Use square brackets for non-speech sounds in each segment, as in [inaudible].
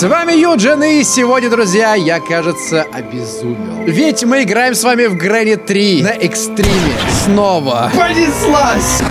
С вами Юджин, и сегодня, друзья, я, кажется, обезумел. Ведь мы играем с вами в Грэнни 3 на экстриме. Снова. Понеслась!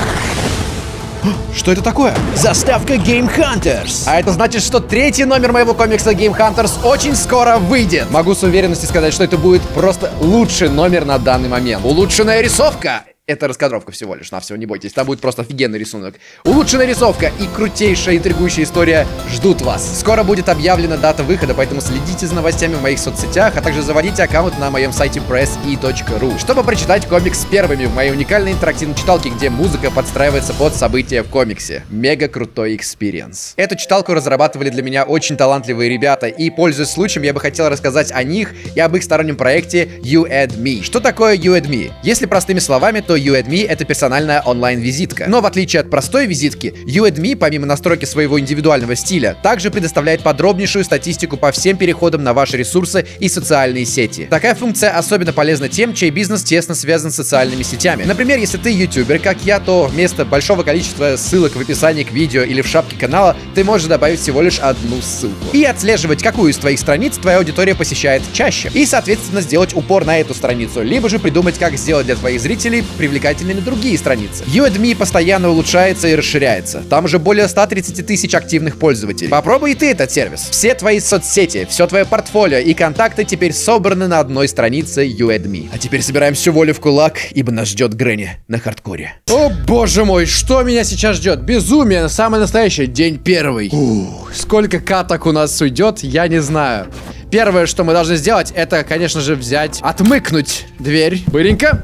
Что это такое? Заставка Game Hunters. А это значит, что третий номер моего комикса Game Hunters очень скоро выйдет. Могу с уверенностью сказать, что это будет просто лучший номер на данный момент. Улучшенная рисовка. Это раскадровка всего лишь, на всего не бойтесь. Там будет просто офигенный рисунок. Улучшенная рисовка и крутейшая интригующая история ждут вас. Скоро будет объявлена дата выхода, поэтому следите за новостями в моих соцсетях, а также заводите аккаунт на моем сайте presse.ru, чтобы прочитать комикс первыми в моей уникальной интерактивной читалке, где музыка подстраивается под события в комиксе. Мега крутой experience. Эту читалку разрабатывали для меня очень талантливые ребята, и, пользуясь случаем, я бы хотел рассказать о них и об их стороннем проекте You Add Me. Что такое You Add Me? Если простыми словами, то YouAdMe — это персональная онлайн-визитка. Но в отличие от простой визитки, YouAdMe, помимо настройки своего индивидуального стиля, также предоставляет подробнейшую статистику по всем переходам на ваши ресурсы и социальные сети. Такая функция особенно полезна тем, чей бизнес тесно связан с социальными сетями. Например, если ты ютубер, как я, то вместо большого количества ссылок в описании к видео или в шапке канала, ты можешь добавить всего лишь одну ссылку. И отслеживать, какую из твоих страниц твоя аудитория посещает чаще. И, соответственно, сделать упор на эту страницу, либо же придумать, как сделать для твоих зрителей привлекательными другие страницы. UAdMe постоянно улучшается и расширяется. Там уже более 130 тысяч активных пользователей. Попробуй и ты этот сервис. Все твои соцсети, все твое портфолио и контакты теперь собраны на одной странице UAdMe. А теперь собираем всю волю в кулак, ибо нас ждет Грэнни на хардкоре. О боже мой, что меня сейчас ждет? Безумие, самый настоящий день первый. Ух, сколько каток у нас уйдет, я не знаю. Первое, что мы должны сделать, это, конечно же, взять, отмыкнуть дверь. Быренько.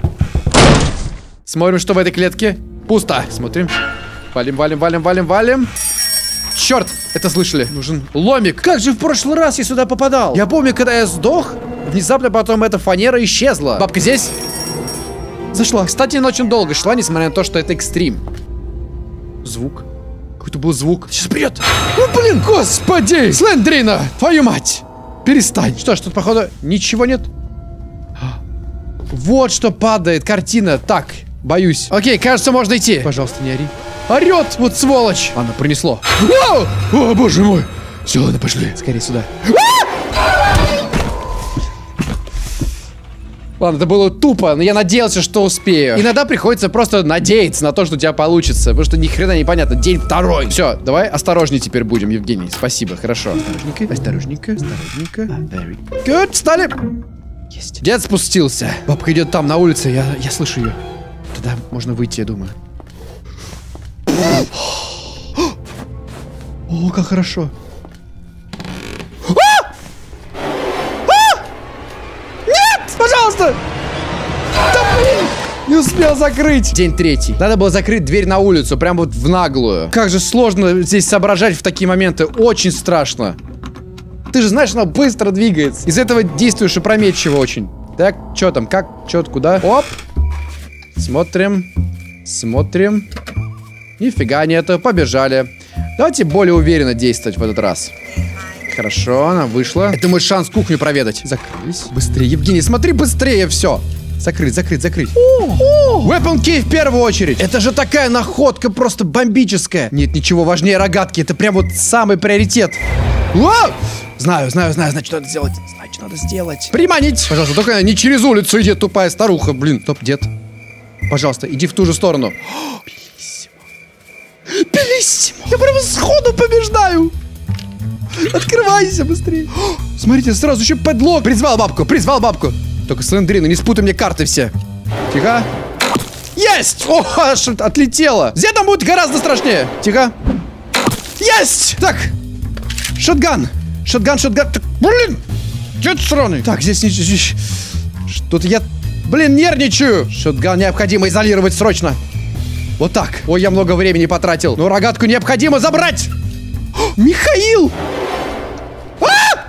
Смотрим, что в этой клетке. Пусто. Смотрим. Валим, валим, валим, валим, валим. Черт, это слышали. Нужен ломик. Как же в прошлый раз я сюда попадал? Я помню, когда я сдох, внезапно потом эта фанера исчезла. Бабка здесь? Зашла. Кстати, она очень долго шла, несмотря на то, что это экстрим. Звук. Какой-то был звук. Сейчас придет. Ну, блин, господи! Слендрина! Твою мать! Перестань. Что ж, тут, походу, ничего нет. Вот что падает. Картина. Так, боюсь. Окей, кажется, можно идти. Пожалуйста, не ори. Орет! Вот сволочь! Она принесло. О, О боже мой! Все, ладно, пошли. Скорее сюда. Ладно, это было тупо, но я надеялся, что успею. Иногда приходится просто надеяться на то, что у тебя получится, потому что ни хрена непонятно. День второй. Все, давай осторожнее теперь будем, Евгений. Спасибо, хорошо. Осторожненько, осторожненько, осторожненько. Very good. Встали. Есть. Дед спустился. Бабка идет там, на улице, я, я слышу ее. Туда можно выйти, я думаю. [gasps] О, как хорошо. А! А! Нет! Пожалуйста! Не успел закрыть. День третий. Надо было закрыть дверь на улицу, прям вот в наглую. Как же сложно здесь соображать в такие моменты. Очень страшно. Ты же знаешь, она быстро двигается. Из этого действуешь опрометчиво очень. Так, что там, как, что, куда? Оп. Смотрим. Смотрим. Нифига нету, побежали. Давайте более уверенно действовать в этот раз. Хорошо, она вышла. Это мой шанс кухню проведать. Закрылись. Быстрее, Евгений, смотри быстрее, все. Закрыть, закрыть, закрыть. Weapon Key в первую очередь. Это же такая находка просто бомбическая. Нет ничего важнее рогатки. Это прям вот самый приоритет. О! Знаю, знаю, знаю, значит, надо сделать. Значит, надо сделать. Приманить. Пожалуйста, только не через улицу иди, тупая старуха. Блин, топ, дед. Пожалуйста, иди в ту же сторону. Белиссимо. Белиссимо. Я прямо сходу побеждаю. Открывайся быстрее. Смотрите, сразу еще подлог. Призвал бабку, призвал бабку. Только Слендрина, не спутай мне карты все. Тихо. Есть! О, аж отлетела. С дедом будет гораздо страшнее. Тихо. Есть! Так. Шотган. Шотган, шотган. Так, блин! Дед сраный. Так, здесь не... Что-то я... Блин, нервничаю. Шотган необходимо изолировать срочно. Вот так. Ой, я много времени потратил. Но рогатку необходимо забрать. О, Михаил! А!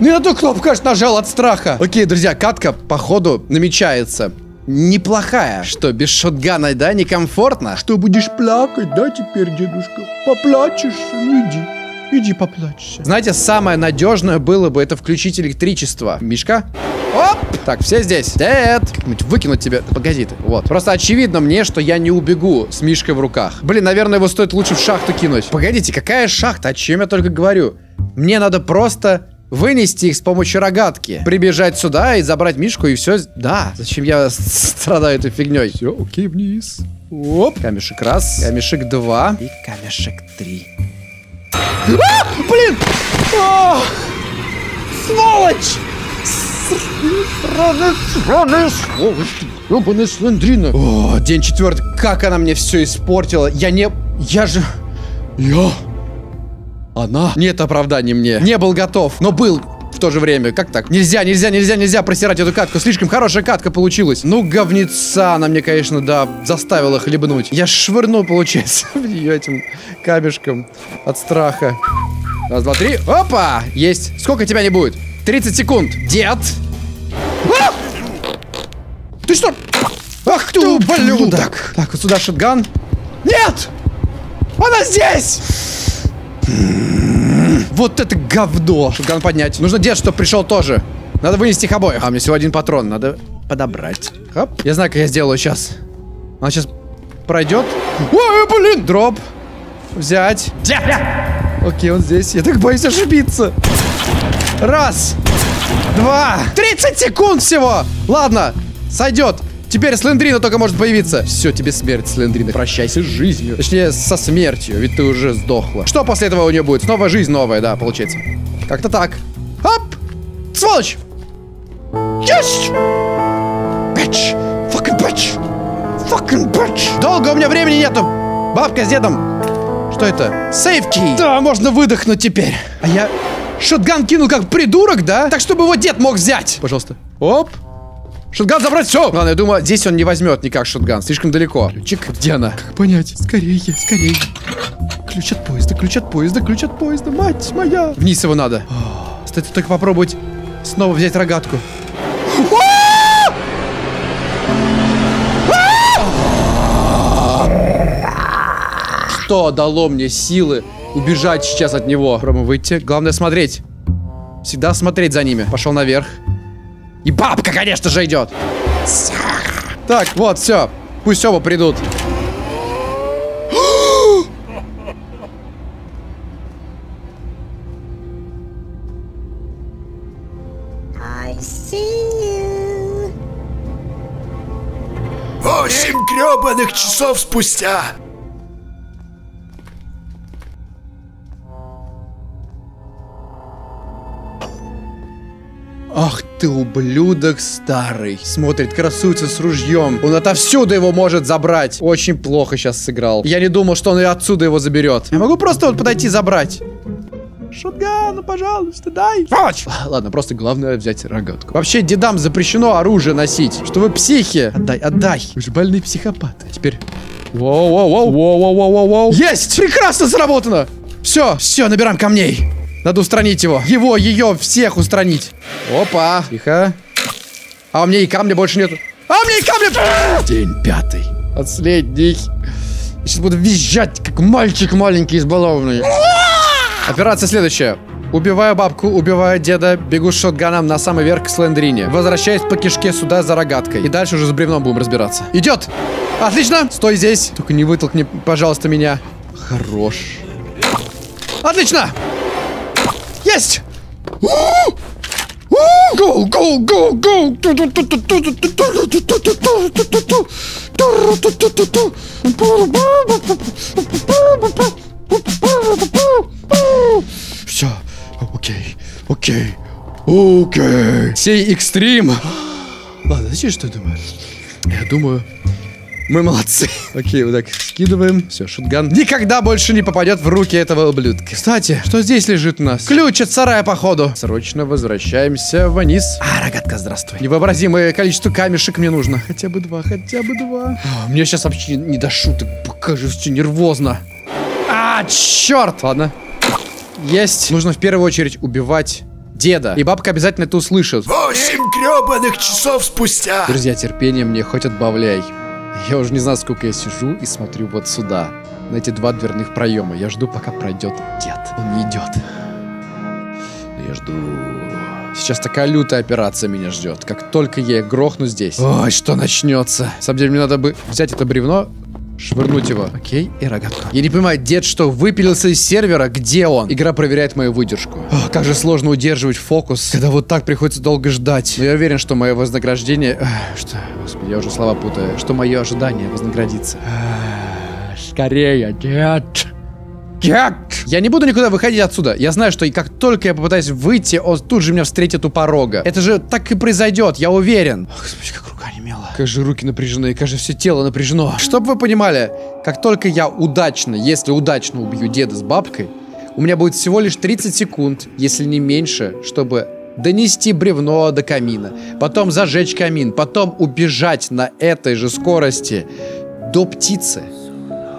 Не на ту кнопку, кажется, нажал от страха. Окей, друзья, катка, походу, намечается. Неплохая. Что, без шотгана, да, некомфортно? Что, будешь плакать, да, теперь, дедушка? Поплачешься? Ну иди. Иди поплачься. Знаете, самое надежное было бы это включить электричество. Мишка? Оп! Так, все здесь. Дед! Как-нибудь выкинуть тебя. Погоди ты. Вот. Просто очевидно мне, что я не убегу с Мишкой в руках. Блин, наверное, его стоит лучше в шахту кинуть. Погодите, какая шахта? О чем я только говорю? Мне надо просто вынести их с помощью рогатки. Прибежать сюда и забрать Мишку, и все. Да, зачем я [laughs] страдаю этой фигней? Все, окей, вниз. Оп, камешек раз, камешек два и камешек три. А, блин! А, сволочь! Сраная, сраная сволочь! Ёбаная слендрина! О, день четвертый. Как она мне все испортила. Я не... Я же... Я... Она? Нет оправданий мне. Не был готов, но был то же время. Как так? Нельзя, нельзя, нельзя, нельзя просирать эту катку. Слишком хорошая катка получилась. Ну, говнеца она мне, конечно, да, заставила хлебнуть. Я швырнул, получается, [laughs] в нее этим камешком от страха. Раз, два, три. Опа! Есть. Сколько тебя не будет? 30 секунд. Дед! А! Ты что? Ах ты, ублюдок! Так, вот сюда шотган. Нет! Она здесь! Вот это говно! Шотган поднять. Нужно дед, чтобы пришел тоже. Надо вынести их обоих. А, меня всего один патрон. Надо подобрать. Хоп. Я знаю, как я сделаю сейчас. Она сейчас пройдет. Ой, блин! Дроп. Взять. Дед! Окей, он здесь. Я так боюсь ошибиться. Раз. Два. 30 секунд всего. Ладно, сойдет. Теперь Слендрина только может появиться. Все, тебе смерть, Слендрина. Прощайся с жизнью. Точнее, со смертью, ведь ты уже сдохла. Что после этого у нее будет? Снова жизнь новая, да, получается. Как-то так. Оп! Сволочь! Есть! Бич! Fucking bitch! Fucking bitch! Долго у меня времени нету! Бабка с дедом! Что это? Сейфки! Да, можно выдохнуть теперь. А я шотган кинул как придурок, да? Так, чтобы его дед мог взять. Пожалуйста. Оп! Шотган забрать, все! Ладно, я думаю, здесь он не возьмет никак шотган, слишком далеко. Ключик, где она? Как понять? Скорее, скорее. Ключ от поезда, ключ от поезда, ключ от поезда, мать моя! Вниз его надо. Стоит только попробовать снова взять рогатку. Что дало мне силы убежать сейчас от него? Пробуем выйти. Главное смотреть. Всегда смотреть за ними. Пошел наверх. И бабка, конечно же, идет. Так, вот, все. Пусть оба придут. Восемь гребаных часов спустя. Ублюдок старый. Смотрит, красуется с ружьем. Он отовсюду его может забрать. Очень плохо сейчас сыграл. Я не думал, что он и отсюда его заберет. Я могу просто вот подойти и забрать. Шотган, ну пожалуйста, дай. Сволочь! Ладно, просто главное взять рогатку. Вообще, дедам запрещено оружие носить. Что вы психи. Отдай, отдай. Вы же больные психопаты. Теперь... Воу-воу-воу. Воу-воу-воу-воу. Есть! Прекрасно сработано! Все, все, набираем камней. Надо устранить его. Его, ее, всех устранить. Опа. Тихо. А у меня и камня больше нету. А у меня и камня... День пятый. Последний. Я сейчас буду визжать, как мальчик маленький избалованный. Операция следующая. Убиваю бабку, убиваю деда, бегу с шотганом на самый верх к Слендрине. Возвращаюсь по кишке сюда за рогаткой. И дальше уже с бревном будем разбираться. Идет! Отлично! Стой здесь. Только не вытолкни, пожалуйста, меня. Хорош. Отлично! Есть! Go, go, go, go! Все, окей, окей, окей. Сей экстрим. Ладно, знаете, что я думаю? Я думаю, мы молодцы. Окей, вот так скидываем. Все, шутган. Никогда больше не попадет в руки этого ублюдка. Кстати, что здесь лежит у нас? Ключ от сарая, походу. Срочно возвращаемся вниз. А, рогатка, здравствуй. Невообразимое количество камешек мне нужно. Хотя бы два, хотя бы два. А, мне сейчас вообще не до шуток. Покажи, все нервозно. А, черт! Ладно. Есть. Нужно в первую очередь убивать деда. И бабка обязательно это услышит. Восемь гребаных часов спустя. Друзья, терпение мне хоть отбавляй. Я уже не знаю, сколько я сижу и смотрю вот сюда, на эти два дверных проема. Я жду, пока пройдет дед. Он не идет. Я жду. Сейчас такая лютая операция меня ждет. Как только я грохну здесь. Ой, что начнется. На самом деле, мне надо бы взять это бревно Швырнуть его. Окей, и рогатку. Я не понимаю, дед что, выпилился из сервера? Где он? Игра проверяет мою выдержку. Ох, как же сложно удерживать фокус, когда вот так приходится долго ждать. Но я уверен, что мое вознаграждение... Что, господи, я уже слова путаю. Что мое ожидание вознаградится. Ах, Скорее, дед. Дед! Я не буду никуда выходить отсюда. Я знаю, что и как только я попытаюсь выйти, он тут же меня встретит у порога. Это же так и произойдет, я уверен. Ох, Господи, как рука немела. Как же руки напряжены, как же все тело напряжено. Чтобы вы понимали, как только я удачно, если удачно убью деда с бабкой, у меня будет всего лишь 30 секунд, если не меньше, чтобы донести бревно до камина, потом зажечь камин, потом убежать на этой же скорости до птицы.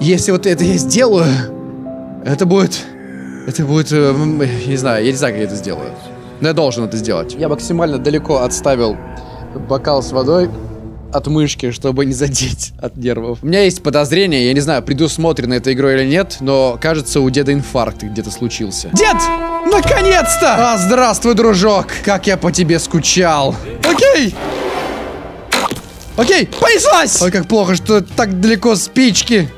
Если вот это я сделаю, это будет... Это будет... э, я не знаю, я не знаю, как я это сделаю. Но я должен это сделать. Я максимально далеко отставил бокал с водой от мышки, чтобы не задеть от нервов. У меня есть подозрение, я не знаю, предусмотрено этой игрой или нет, но кажется, у деда инфаркт где-то случился. Дед! Наконец-то! А, здравствуй, дружок! Как я по тебе скучал. Окей! Окей, понеслась! Ой, как плохо, что так далеко спички.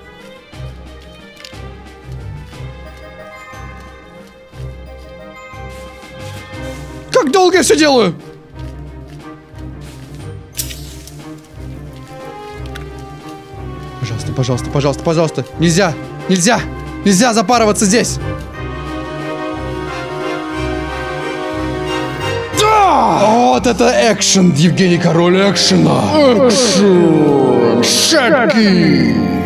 Я все делаю? Пожалуйста, пожалуйста, пожалуйста, пожалуйста. Нельзя, нельзя, нельзя запарываться здесь. Да! Вот это экшен, Евгений Король экшена. Экшен. Шаги.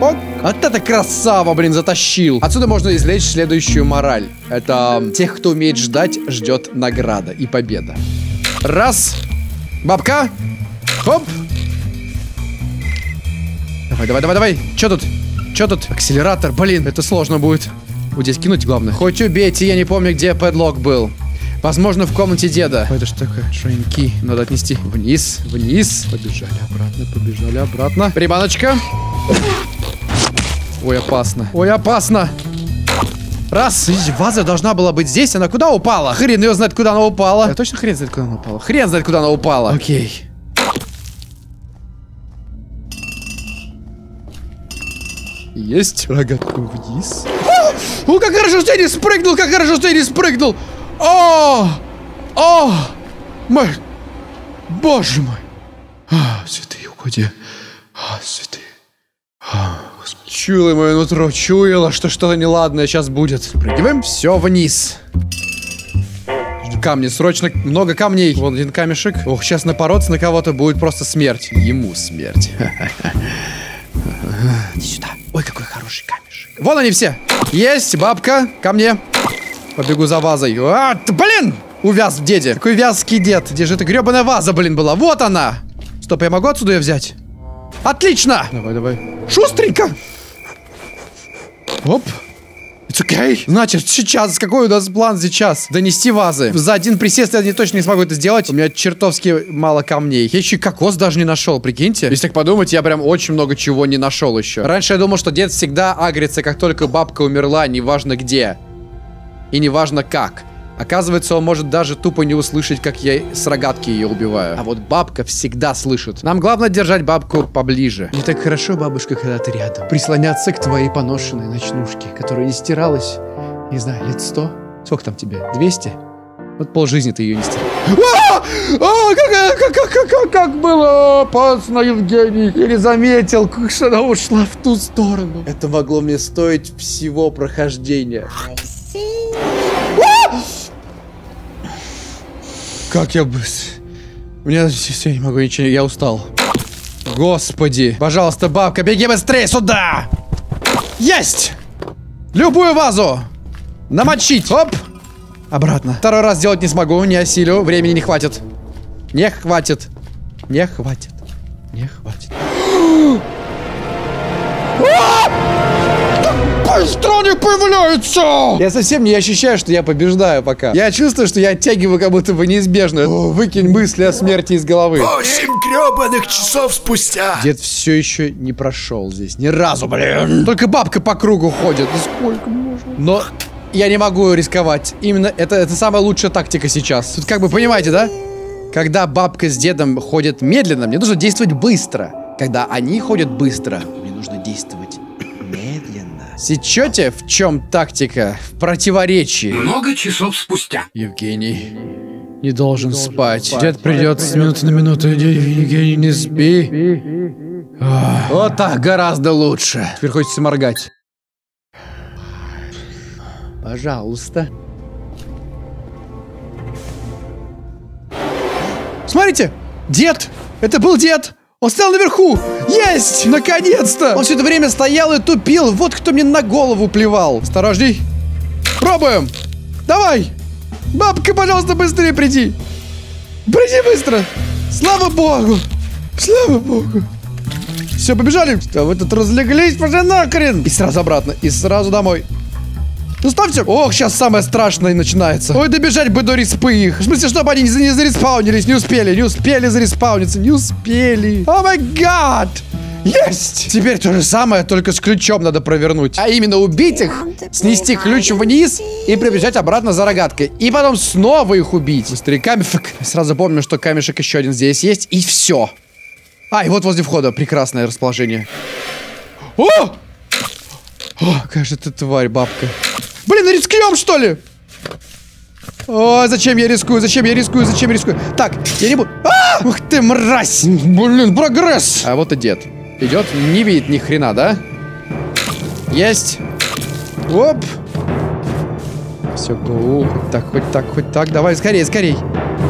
Чпок. Вот это красава, блин, затащил. Отсюда можно извлечь следующую мораль. Это тех, кто умеет ждать, ждет награда и победа. Раз. Бабка. Хоп. Давай, давай, давай, давай. Че тут? Че тут? Акселератор. Блин, это сложно будет. Вот здесь кинуть главное. Хоть убейте, я не помню, где подлог был. Возможно, в комнате деда. Это что такое? Трейнки. Надо отнести. Вниз, вниз. Побежали обратно, побежали обратно. Приманочка. Ой, опасно. Ой, опасно. Раз. Видите, Ваза должна была быть здесь. Она куда упала? Хрен ее знает, куда она упала. Я точно хрен знает, куда она упала. Хрен знает, куда она упала. Окей. Есть. Рогатку вниз. О, как хорошо, что я не спрыгнул, как хорошо, что я не спрыгнул. О! О! Мой... Боже мой. А, святые угоди. А, святые. А. Чуяло мое нутро, чуяло, что что-то неладное сейчас будет. Спрыгиваем. Все вниз. Камни, срочно, много камней. Вон один камешек. Ох, сейчас напороться на кого-то будет просто смерть. Ему смерть. Иди [laughs] сюда. Ой, какой хороший камешек. Вон они все. Есть, бабка, ко мне. Побегу за вазой. А, блин! Увяз в деде. Какой вязкий дед. Где же эта гребаная ваза, блин, была? Вот она. Стоп, я могу отсюда ее взять? Отлично! Давай, давай. Шустренько. Оп. It's okay. Значит, сейчас, какой у нас план сейчас? Донести вазы. За один присест я не точно не смогу это сделать. У меня чертовски мало камней. Я еще и кокос даже не нашел, прикиньте. Если так подумать, я прям очень много чего не нашел еще. Раньше я думал, что дед всегда агрится, как только бабка умерла, неважно где. И неважно как. Оказывается, он может даже тупо не услышать, как я с рогатки ее убиваю. А вот бабка всегда слышит. Нам главное держать бабку поближе. Не так хорошо, бабушка, когда ты рядом. Прислоняться к твоей поношенной ночнушке, которая не стиралась, не знаю, лет сто? Сколько там тебе? 200? Вот полжизни ты ее не стирал. А! А, как, как, как, как, как, как было опасно, Евгений. Я не заметил, как что она ушла в ту сторону. Это могло мне стоить всего прохождения. I see. Как я быстро. Мне все, не могу ничего, я устал. Господи. Пожалуйста, бабка, беги быстрее сюда! Есть! Любую вазу! Намочить! Оп! Обратно. Второй раз сделать не смогу, не осилю, времени не хватит. Не хватит. Не хватит. Не хватит. [gasps] Быстро они появляются! Я совсем не ощущаю, что я побеждаю пока. Я чувствую, что я оттягиваю как будто бы неизбежно. О, выкинь мысли о смерти из головы. Восемь гребаных часов спустя. Дед все еще не прошел здесь. Ни разу, блин. Только бабка по кругу ходит. Да сколько можно? Но я не могу рисковать. Именно это, это самая лучшая тактика сейчас. Тут как бы понимаете, да? Когда бабка с дедом ходят медленно, мне нужно действовать быстро. Когда они ходят быстро, мне нужно действовать. Сечете, в чем тактика? В противоречии. Много часов спустя. Евгений не должен спать. Дед придет с минуты на минуту. Евгений, не спи. Вот так гораздо лучше. Теперь хочется моргать. Пожалуйста. Смотрите! Дед! Это был дед! Он стоял наверху! Есть! Наконец-то! Он все это время стоял и тупил. Вот кто мне на голову плевал. Осторожней. Пробуем! Давай! Бабка, пожалуйста, быстрее приди! Приди быстро! Слава богу! Слава богу! Все, побежали! Вы тут разлеглись, пошли нахрен! И сразу обратно, и сразу домой. Ну ставьте! Ох, сейчас самое страшное начинается. Ой, добежать бы до респы их. В смысле, чтобы они не, зареспаунились, не успели, не успели зареспауниться, не успели. О май гад! Есть! Теперь то же самое, только с ключом надо провернуть. А именно убить их, снести ключ вниз и прибежать обратно за рогаткой. И потом снова их убить. Быстрее камешек. Сразу помню, что камешек еще один здесь есть. И все. А, и вот возле входа. Прекрасное расположение. О! О, кажется, тварь, бабка. Блин, рискнем, что ли? О, зачем я рискую? Зачем я рискую? Зачем я рискую? Так, я не буду... А! Ух ты, мразь! Блин, прогресс! А вот и дед. Идет, не видит ни хрена, да? Есть. Оп. Все, гоу. Хоть так, хоть так, хоть так. Давай, скорее, скорее.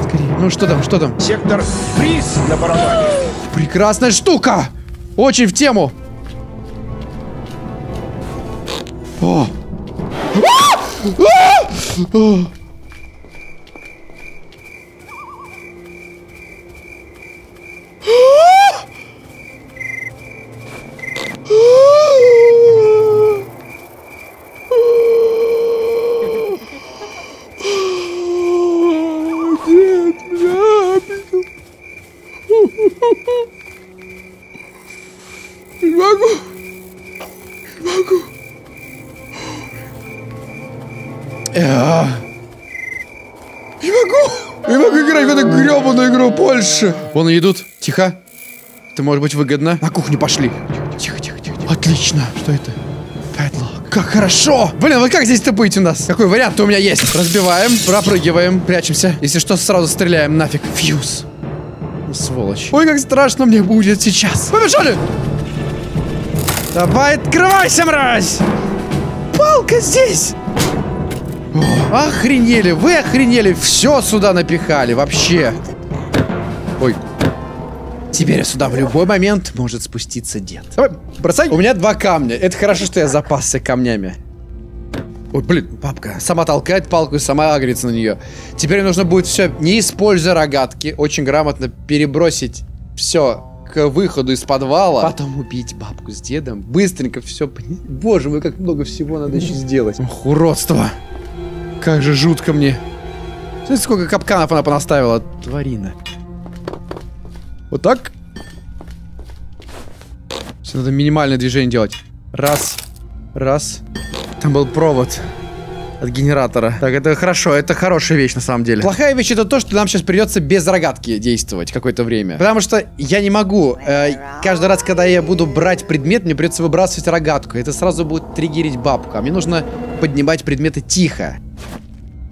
Скорее. Ну, что там, что там? Сектор приз на барабане. Прекрасная штука! Очень в тему. О! А! А! Больше. Вон идут. Тихо. Это может быть выгодно. На кухню пошли. Тихо, тихо, тихо. тихо. Отлично. Что это? Падлок. Как хорошо! Блин, вот как здесь-то быть у нас? Какой вариант у меня есть? Разбиваем, пропрыгиваем, прячемся. Если что, сразу стреляем нафиг. Фьюз. Сволочь. Ой, как страшно мне будет сейчас. Побежали! Давай, открывайся, мразь! Палка здесь! О, охренели, вы охренели, все сюда напихали, вообще. Теперь сюда в любой момент может спуститься дед. Давай, бросай. У меня два камня. Это хорошо, что я запасся камнями. Ой, блин, папка сама толкает палку и сама агрится на нее. Теперь нужно будет все, не используя рогатки, очень грамотно перебросить все к выходу из подвала. Потом убить бабку с дедом. Быстренько все. Боже мой, как много всего надо еще сделать. Ох, уродство. Как же жутко мне. Смотрите, сколько капканов она понаставила. Тварина. Вот так. Все надо минимальное движение делать. Раз. Раз. Там был провод от генератора. Так, это хорошо, это хорошая вещь на самом деле. Плохая вещь это то, что нам сейчас придется без рогатки действовать какое-то время. Потому что я не могу. Э, каждый раз, когда я буду брать предмет, мне придется выбрасывать рогатку. Это сразу будет триггерить бабку. А мне нужно поднимать предметы тихо.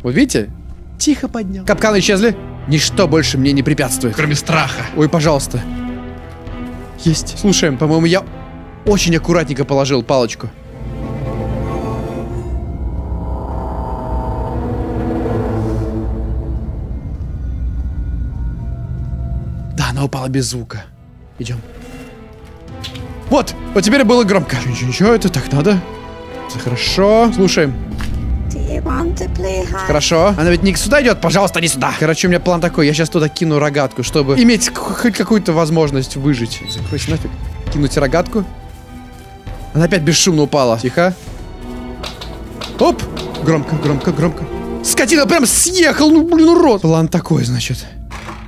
Вот видите? Тихо поднял. Капканы исчезли. Ничто больше мне не препятствует. Кроме страха. Ой, пожалуйста. Есть. Слушаем, по-моему, я очень аккуратненько положил палочку. Да, она упала без звука. Идем. Вот, вот теперь было громко. Ничего, ничего, это так надо. Это хорошо. Слушаем. Хорошо. Она ведь не сюда идет, пожалуйста, не сюда. Короче, у меня план такой. Я сейчас туда кину рогатку, чтобы иметь хоть какую-то возможность выжить. Закройся нафиг. Кинуть рогатку. Она опять бесшумно упала. Тихо. Оп! Громко, громко, громко. Скотина прям съехал, ну блин, урод. План такой, значит.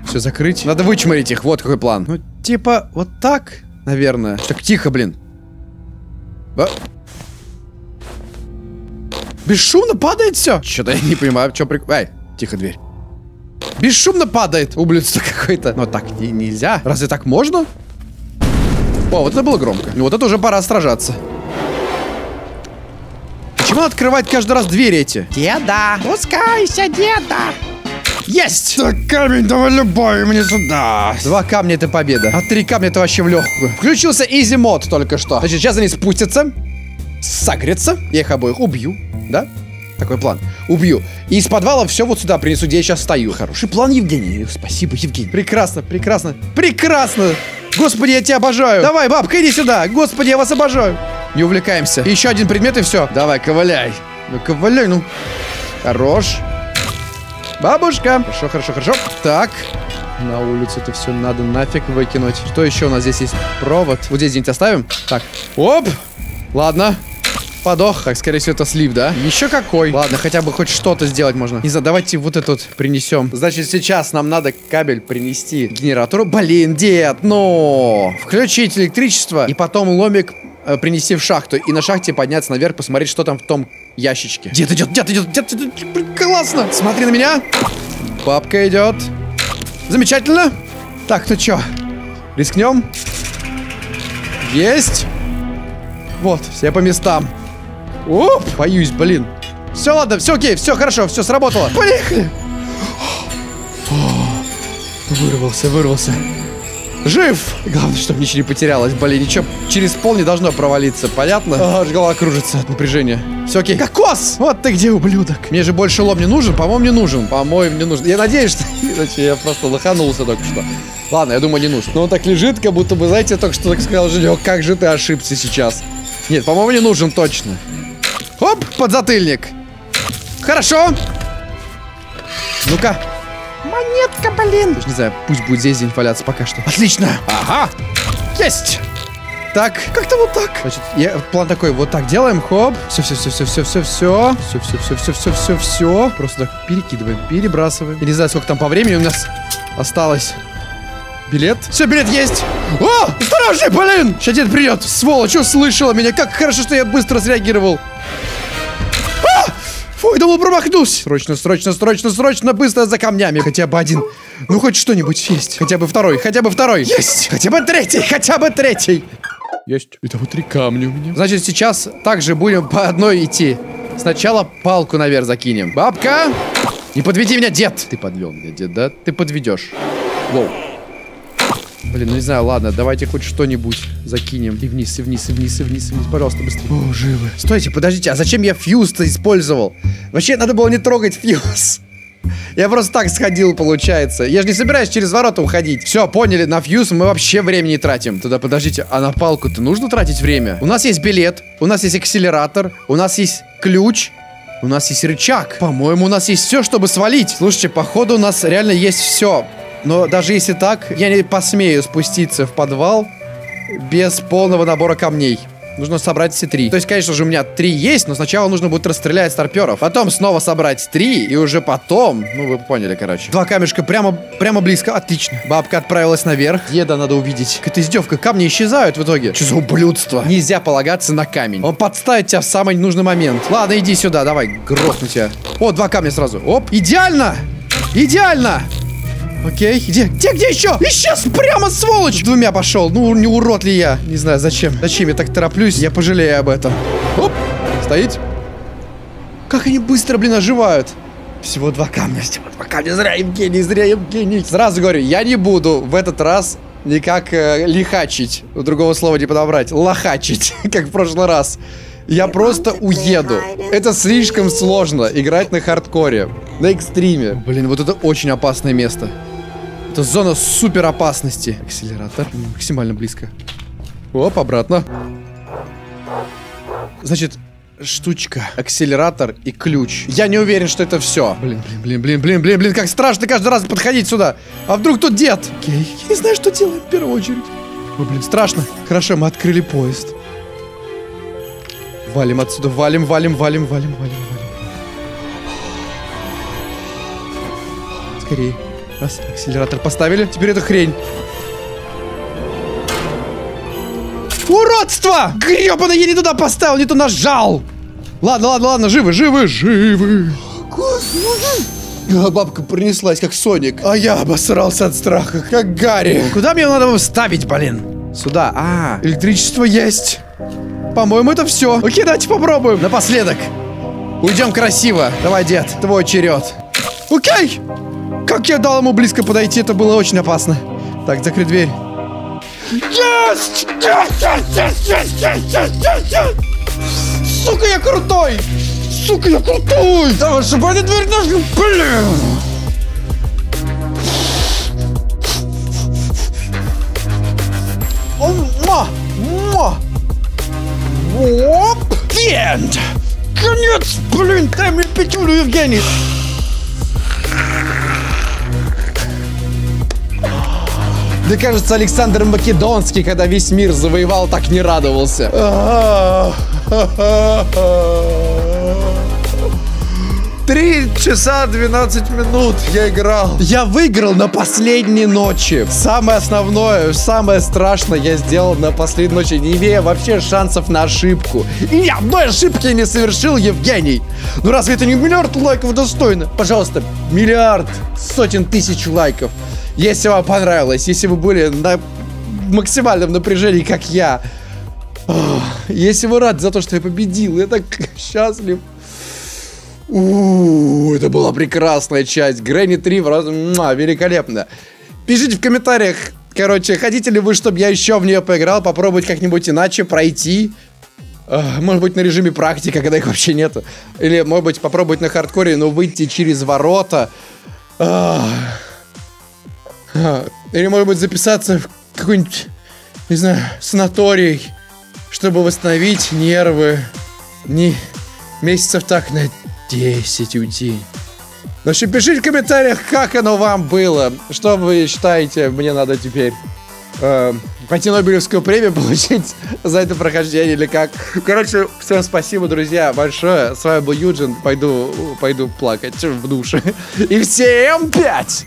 Все закрыть. Надо вычморить их, вот какой план. Ну, типа, вот так, наверное. Так, тихо, блин. А? Бесшумно падает все. Что-то я не понимаю, что прик... Ай, тихо, дверь. Бесшумно падает. Ублюдство какое-то. Но так не- нельзя. Разве так можно? О, вот это было громко. Ну, вот это уже пора сражаться. Почему открывать каждый раз двери эти? Деда! Пускайся, деда! Есть! Так, камень давай любой мне сюда. Два камня это победа, а три камня это вообще в легкую. Включился easy мод только что. Значит, сейчас они спустятся, согрятся, я их обоих убью, да? Такой план. Убью. И из подвала все вот сюда принесу, где я сейчас стою. Хороший план, Евгений. Спасибо, Евгений. Прекрасно, прекрасно, прекрасно. Господи, я тебя обожаю. Давай, бабка, иди сюда. Господи, я вас обожаю. Не увлекаемся. Еще один предмет и все. Давай, ковыляй. Ну, ковыляй, ну. Хорош. Бабушка. Хорошо, хорошо, хорошо. Так. На улицу это все надо нафиг выкинуть. Что еще у нас здесь есть? Провод. Вот здесь где-нибудь оставим. Так. Оп. Ладно. Подох. Так, скорее всего, это слив, да? Еще какой? Ладно, хотя бы хоть что-то сделать можно. Не знаю, давайте вот этот принесем. Значит, сейчас нам надо кабель принести к генератору. Блин, дед, ну! Включить электричество и потом ломик э, принести в шахту. И на шахте подняться наверх, посмотреть, что там в том ящичке. Дед идет, дед идет, дед идет. Классно! Смотри на меня. Бабка идет. Замечательно. Так, ну чё? Рискнем? Есть. Вот, все по местам. Оп, боюсь, блин. Все, ладно, все окей, все хорошо, все сработало. Поехали. О, Вырвался, вырвался. Жив! Главное, чтобы ничего не потерялось. Блин, ничего через пол не должно провалиться, понятно? Аж голова кружится от напряжения. Все окей. Кокос! Вот ты где, ублюдок. Мне же больше лом не нужен, по-моему, не нужен. По-моему, не нужен. Я надеюсь, что... [laughs] Иначе я просто лоханулся только что. Ладно, я думаю, не нужен. Но он так лежит, как будто бы, знаете, я только что так сказал, Женек, как же ты ошибся сейчас. Нет, по-моему, не нужен точно. Оп, подзатыльник. Хорошо. Ну-ка. Монетка, блин. Даже не знаю, пусть будет здесь день валяться пока что. Отлично. Ага. Есть. Так, как-то вот так. Значит, я, план такой, вот так делаем, хоп. Все, все, все, все, все, все, все. Все, все, все, все, все, все, все. Просто так перекидываем, перебрасываем. Я не знаю, сколько там по времени у нас осталось. Билет? Все, билет есть. О, осторожней, блин! Сейчас дед придет. Сволочь, услышала меня. Как хорошо, что я быстро среагировал. Я думал, промахнусь. Срочно, срочно, срочно, срочно, быстро за камнями. Хотя бы один. Ну, хоть что-нибудь есть. Хотя бы второй, хотя бы второй. Есть. Хотя бы третий, хотя бы третий. Есть. Итого три камня у меня. Значит, сейчас также будем по одной идти. Сначала палку наверх закинем. Бабка! Не подведи меня, дед! Ты подвел меня, дед, да? Ты подведешь. Воу. Блин, ну не знаю, ладно, давайте хоть что-нибудь закинем. И вниз, и вниз, и вниз, и вниз, и вниз. Пожалуйста, быстрее. О, живы. Стойте, подождите, а зачем я фьюз-то использовал? Вообще, надо было не трогать фьюз. Я просто так сходил, получается. Я же не собираюсь через ворота уходить. Все, поняли, на фьюз мы вообще времени не тратим. Тогда подождите, а на палку-то нужно тратить время? У нас есть билет, у нас есть акселератор, у нас есть ключ, у нас есть рычаг. По-моему, у нас есть все, чтобы свалить. Слушайте, походу у нас реально есть все. Но даже если так, я не посмею спуститься в подвал без полного набора камней. Нужно собрать все три. То есть, конечно же, у меня три есть, но сначала нужно будет расстрелять старперов. Потом снова собрать три, и уже потом... Ну, вы поняли, короче. Два камешка прямо, прямо близко. Отлично. Бабка отправилась наверх. Еда надо увидеть. Какая-то издевка. Камни исчезают в итоге. Что за ублюдство? Нельзя полагаться на камень. Он подставит тебя в самый нужный момент. Ладно, иди сюда, давай, грохну тебя. О, два камня сразу. Оп, идеально! Идеально! Окей, где? Где, где еще? Исчез прямо, сволочь! Двумя пошел. Ну, не урод ли я? Не знаю, зачем. Зачем я так тороплюсь? Я пожалею об этом. Оп! Стоит. Как они быстро, блин, оживают. Всего два камня, всего два камня. Зря, Евгений, зря, Евгений. Сразу говорю, я не буду в этот раз никак э, лихачить. Другого слова не подобрать. Лохачить, [laughs] как в прошлый раз. Я просто уеду. Это слишком сложно играть на хардкоре, на экстриме. Блин, вот это очень опасное место. Это зона супер опасности. Акселератор максимально близко. Оп, обратно. Значит, штучка, акселератор и ключ. Я не уверен, что это все. Блин, блин, блин, блин, блин, блин, блин, как страшно каждый раз подходить сюда. А вдруг тут дед? Окей, я не знаю, что делать в первую очередь. Ой, блин, страшно. Хорошо, мы открыли поезд. Валим отсюда, валим, валим, валим, валим, валим, валим. Скорее. Раз, акселератор поставили. Теперь это хрень. Уродство! Гребаный, я не туда поставил, не туда нажал! Ладно, ладно, ладно, живы, живы, живы. А бабка пронеслась, как Соник. А я обосрался от страха, как Гарри. Куда мне его надо ставить, блин? Сюда. А, Электричество есть. По-моему, это все. Окей, давайте попробуем. напоследок. Уйдем красиво. Давай, дед, твой черед. Окей. Как я дал ему близко подойти, это было очень опасно. Так, закрыть дверь. Есть, есть, есть, есть, есть, есть, есть, есть! Сука, я крутой! Сука, я крутой! Давай, чтобы они дверь не... Блин! Ма! Ма! Оп! Конец! Блин, дай мне петюлю, Евгений! Мне кажется, Александр Македонский, когда весь мир завоевал, так не радовался. Три часа 12 минут я играл. Я выиграл на последней ночи. Самое основное, самое страшное я сделал на последней ночи, не имея вообще шансов на ошибку. И ни одной ошибки не совершил Евгений. Ну разве это не миллиард лайков достойно? Пожалуйста, миллиард, сотен тысяч лайков. Если вам понравилось, если вы были на максимальном напряжении, как я. Если вы рады за то, что я победил, я так [laughs] счастлив. У, это была прекрасная часть. Грэнни 3 просто муа, великолепно. Пишите в комментариях, короче, хотите ли вы, чтобы я еще в нее поиграл, попробовать как-нибудь иначе пройти. Может быть, на режиме практика, когда их вообще нету. Или, может быть, попробовать на хардкоре, но выйти через ворота. Ах. А, Или, может быть, записаться в какой-нибудь, не знаю, санаторий, чтобы восстановить нервы. Не месяцев так на 10 уйти. Ну что, пишите в комментариях, как оно вам было. Что вы считаете, мне надо теперь э, пойти Нобелевскую премию [laughs] получить за это прохождение или как. Короче, всем спасибо, друзья, большое. С вами был Юджин. Пойду, пойду плакать в душе. И всем пять!